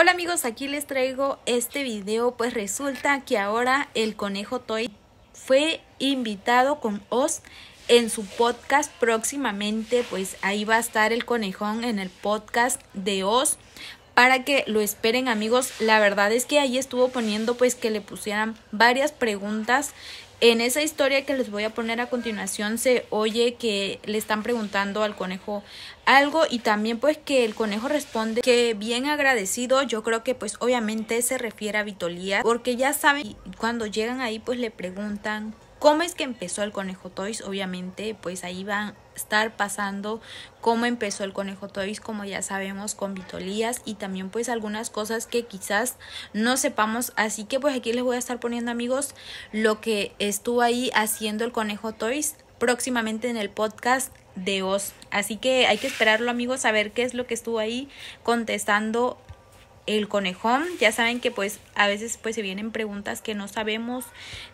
Hola amigos, aquí les traigo este video, pues resulta que ahora el conejo Toy fue invitado con Oz en su podcast próximamente, pues ahí va a estar el conejón en el podcast de Oz para que lo esperen amigos. La verdad es que ahí estuvo poniendo pues que le pusieran varias preguntas en esa historia que les voy a poner a continuación se oye que le están preguntando al conejo algo y también pues que el conejo responde que bien agradecido, yo creo que pues obviamente se refiere a Vitolía porque ya saben cuando llegan ahí pues le preguntan cómo es que empezó el Conejo Toys. Obviamente, pues ahí van a estar pasando cómo empezó el Conejo Toys, como ya sabemos, con Vitolías y también pues algunas cosas que quizás no sepamos. Así que pues aquí les voy a estar poniendo amigos lo que estuvo ahí haciendo el Conejo Toys próximamente en el podcast de Oz. Así que hay que esperarlo amigos a ver qué es lo que estuvo ahí contestando el conejón. Ya saben que pues a veces pues se vienen preguntas que no sabemos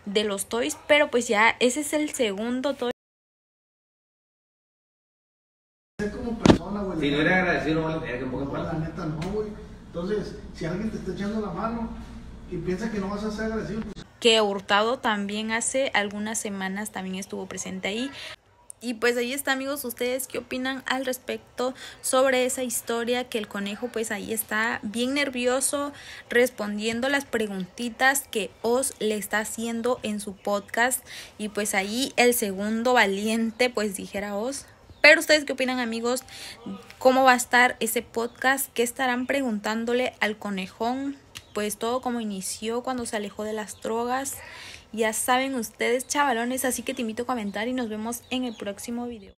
de los toys, pero pues ya ese es el segundo toy. como persona, güey. Si no era agradecido, no vale que poco La neta no, güey. Entonces, si alguien te está echando la mano y piensa que no vas a ser agradecido, pues... Que Hurtado también hace algunas semanas también estuvo presente ahí. Y pues ahí está amigos, ustedes qué opinan al respecto sobre esa historia que el conejo pues ahí está bien nervioso respondiendo las preguntitas que Oz le está haciendo en su podcast y pues ahí el segundo valiente pues dijera Oz. Pero ustedes qué opinan amigos, cómo va a estar ese podcast, qué estarán preguntándole al conejón, pues todo como inició cuando se alejó de las drogas ya saben ustedes, chavalones, así que te invito a comentar y nos vemos en el próximo video.